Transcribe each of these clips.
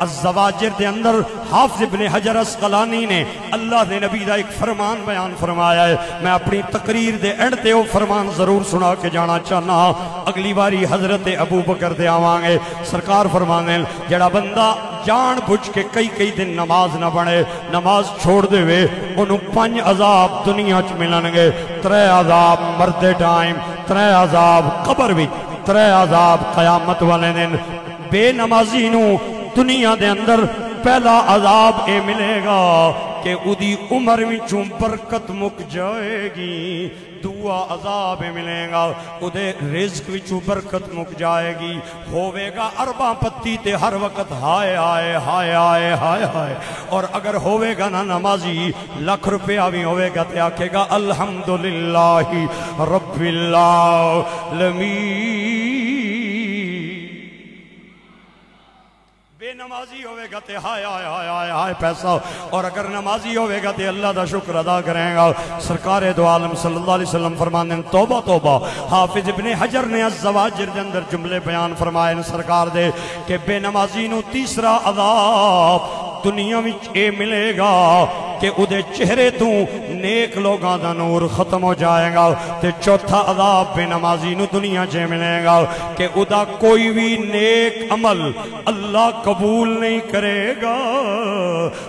अजवाजिर दे अंदर हाफिज इब्ने हजर अस्कलानी ने अल्लाह दे नबी दा एक फरमान बयान फरमाया है। मैं अपनी तकरीर दे एंड ते वो फरमान ज़रूर सुना के जाना चाहना अगली बारी हज़रत अबू बकर दे आवांगे। सरकार फरमाने जड़ा बंदा जान बुझ के कई कई दिन नमाज़ ना बने नमाज़ छोड़ देवे ओनू पंज अजाब दुनिया च मिलणगे त्रै अजाब मरदे टाइम, त्रै अजाब कबर विच त्रै अजाब कयामत वाले दिन। बेनमाजी दुनिया दे अंदर पहला अजाब ए मिलेगा कि उदी उम्र विचों बरकत मुक जाएगी। दूआ अजाब मिलेगा, उदे विचों बरकत मुक जाएगी। होवेगा अरबा पत्ती ते हर वक्त हाय हाय हाय हाय हाय हाय। और अगर होवेगा ना नमाजी, लख रुपया भी होवेगा ते आखेगा अलहमदुल्ला रब्बिल आलमीन बेनमाजी होगा तो हाय हाय हाय हाय हाय, पैसा। और अगर नमाजी होगा तो अल्लाह का शुक्र अदा करेगा। सरकार दो आलम सल्लाम हैं, तौबा तौबा। हाफिज इब्ने हजर ने अजवाजर के अंदर जुमले बयान फरमाए सरकार दे कि बेनमाजी तीसरा अजाब दुनिया में मिलेगा। कि चेहरे तू नेक लोगों का नूर खत्म हो जाएगा तो चौथा अदाब बेनमाजी दुनिया च मिलेगा कि कोई भी नेक अमल अल्लाह कबूल नहीं करेगा।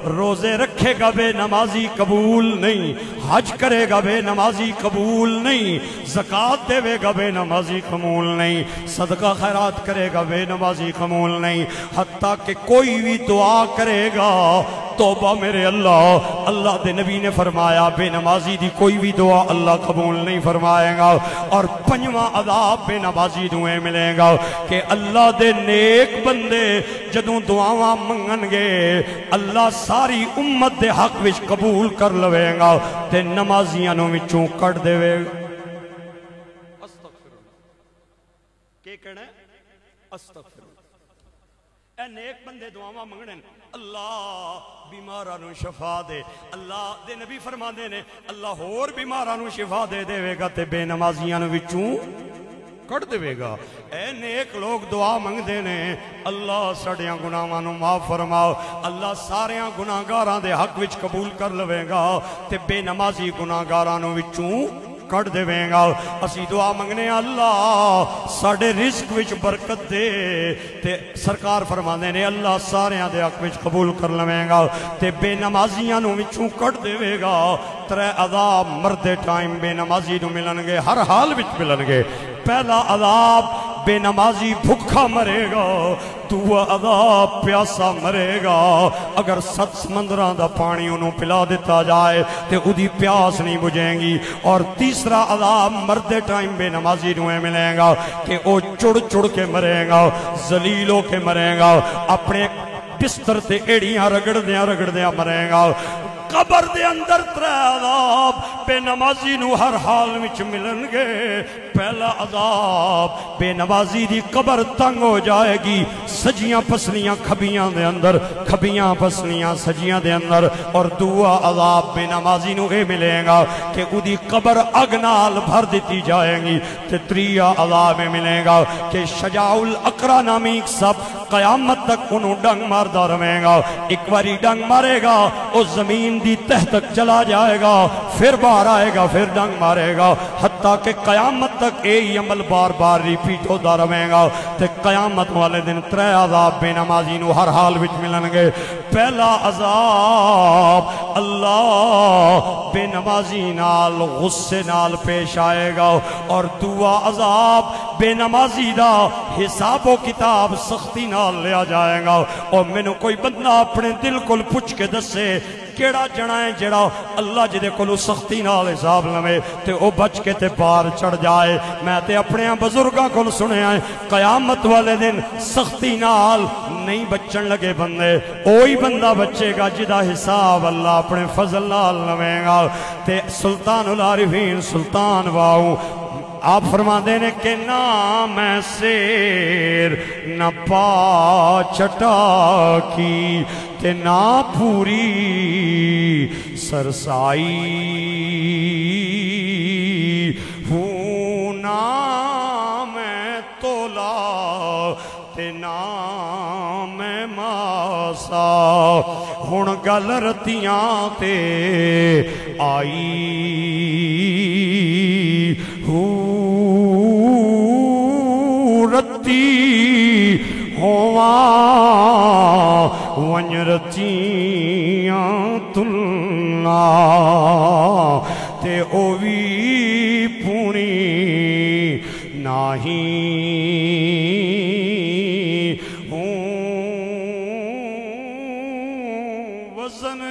रोज़े रखेगा बेनमाजी कबूल नहीं, हज करेगा बेनमाजी कबूल नहीं, जक़ात देवेगा बेनमाजी कबूल नहीं, सदका खैरात करेगा बेनमाजी कबूल नहीं, हत्ता कि कोई भी दुआ करेगा तोबा मेरे अल्लाह अल्लाह दे नबी ने फरमाया, बेनमाजी दी कोई भी दुआ अल्लाह कबूल नहीं फरमाएगा और पंजवा अदाब बेनमाजी दुए मिलेगा कि अल्लाह दे नेक बंदे जदों दुआवा मंगनगे, अल्लाह सारी उम्मत दे हक विच कबूल कर लवेगा ते नमाजियाँ विचों कट देवेगा के कहना अस्तगफिर ए नेक बंदे दुआवा मंगने अल्लाह बीमारा शफा दे। अल्लाह दे नबी फरमाते ने, अल्लाह होर बीमारा शिफा दे देवेगा ते बेनमाजियाँ विचों कट देवेगा। ए नेक लोग दुआ मंगते ने, अल्लाह सड़िया गुनाहों नु माफ़ फरमाओ। अल्लाह सारे गुनाहगारां दे हक विच कबूल कर लवेगा ते बेनमाजी गुनाहगारां नु कट देवेगा असी दुआ मंगने अल्लाह साढ़े रिस्क बरकत दे ते सरकार फरमाते ने अल्लाह सारे के हक में कबूल कर लवेगा तो बेनमाजिया कट देवेगा त्रै अदाब मरदे टाइम बेनमाजी मिलन गए हर हाल में मिलन गए पहला अदाब बेनमाजी भुखा मरेगा, दूआ अदाब प्यासा मरेगा। अगर सत समंदर का पानी उन्होंने पिला दिता जाए तो उदी प्यास नहीं बुझेगी। और तीसरा अदाब मरदे टाइम बेनमाजी नु मिलेगा कि वो चुड़ चुड़ के मरेगा, जलील होके मरेगा, अपने बिस्तर से एड़ियाँ रगड़द्या रगड़द्या मरेगा। कबर दे अंदर त्रै अजाब बेनमाजी हर हाल विच मिलणगे। पहला अजाब, बेनमाजी दी कबर तंग हो जाएगी। सजियाँ पसलियाँ खबियाँ दे अंदर, खबियाँ पसलियाँ सजियाँ दे अंदर। और दूआ अजाब बेनमाजी ए मिलेगा कि उदी कबर अग नाल भर दी जाएगी। ते त्रिया अजाब में मिलेगा कि शजाउल अकरा नामी सब कयामत तक उन्हों डंग मारदा रहेगा एक बारी डंग मारेगा, उस ज़मीन दी तह तक चला जाएगा, फिर बाहर आएगा, फिर डंग मारेगा। हत्ता के कयामत तक यही अमल बार बार रिपीट होता रहेगा ते कयामत वाले दिन त्रै अजाब बेनमाजी हर हाल विच मिलणगे। पहला अजाब अल्लाह बेनमाजी नाल, गुस्से नाल पेश आएगा। और दुआ अजाब बेनमाजी दा हिसाबो किताब सख्ती नाल लिया जाएगा। और मैनू कोई बंदा अपने दिल को पुछ के दसे, केड़ा जना है जेड़ा अल्लाह जिदे को सख्ती नाल हिसाब लवे, ते ओ बच के ते पार चढ़ जाए। मैं ते अपने बुज़ुर्गों को सुनया है, कयामत वाले दिन सख्ती नाल नहीं बचन लगे बंदे। ओही बंदा बचेगा जिदा हिसाब अल्लाह अपने फजल नाल लवेगा। ते सुल्तान उल आरिफीन सुल्तान वाऊ आप फरमाते ने कि ना मैं शेर, न पा चटा की, ते ना पूरी सरसाई। हूँ ना मैं तोला, ते ना मैं मासा। हूँ गल रतियाँ आई। वञ रचिया तुलना, ते भी पुणी नाही। वज़न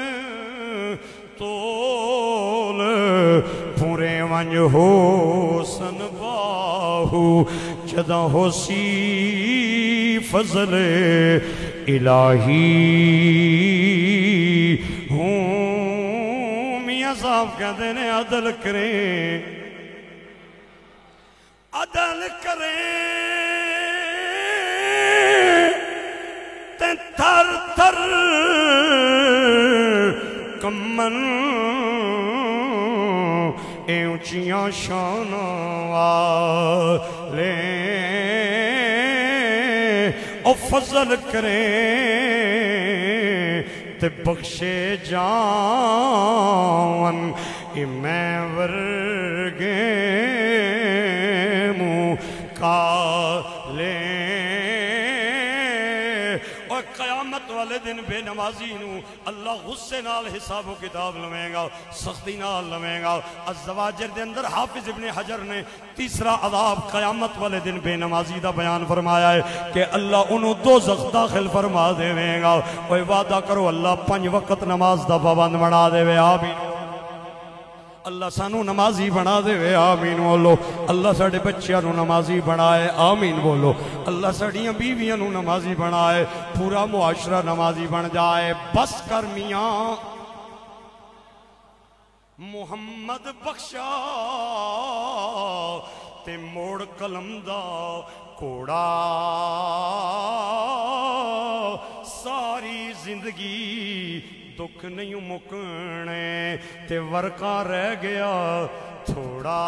तोल, पूरे वञ हो सन बाहू जॾहिं होसी फज़ल इलाही। हूँ, मियाँ साहब कहते ने, अदल करें। अदल करें। थर थर कमन ए ऊंचिया शान ओ फजल करे ते बख्शे जावन मैं वर्गे मुँह और कयामत वाले दिन बेनमाजी अल्लाह गुस्से नाल किताब लवेगा, सख्ती लवेगा। अजवाजर के अंदर हाफिज इब्ने हजर ने तीसरा अदाब कयामत वाले दिन बेनमाजी का बयान फरमाया है कि अल्लाह उन्होंने दो जख दाखिल फरमा देगा कोई वादा करो, अल्लाह पंज वक्त नमाज़ का पाबंद बना देवे आ भी अल्लाह सानू नमाजी बना दे आमीन बोलो। अल्लाह साढ़े बच्चों नमाजी बनाए, आमीन बोलो। अल्लाह साड़िया बीविया नमाजी बनाए, पूरा मुआशरा नमाजी बन जाए। बस कर मिया। मुहम्मद बख्शा, ते मोड़ कलम दा घोड़ा। सारी ज़िंदगी ਦੁੱਖ ਨਹੀਂ ਮੁਕਣੇ ਤੇ ਵਰਕਾ ਰਹਿ ਗਿਆ ਥੋੜਾ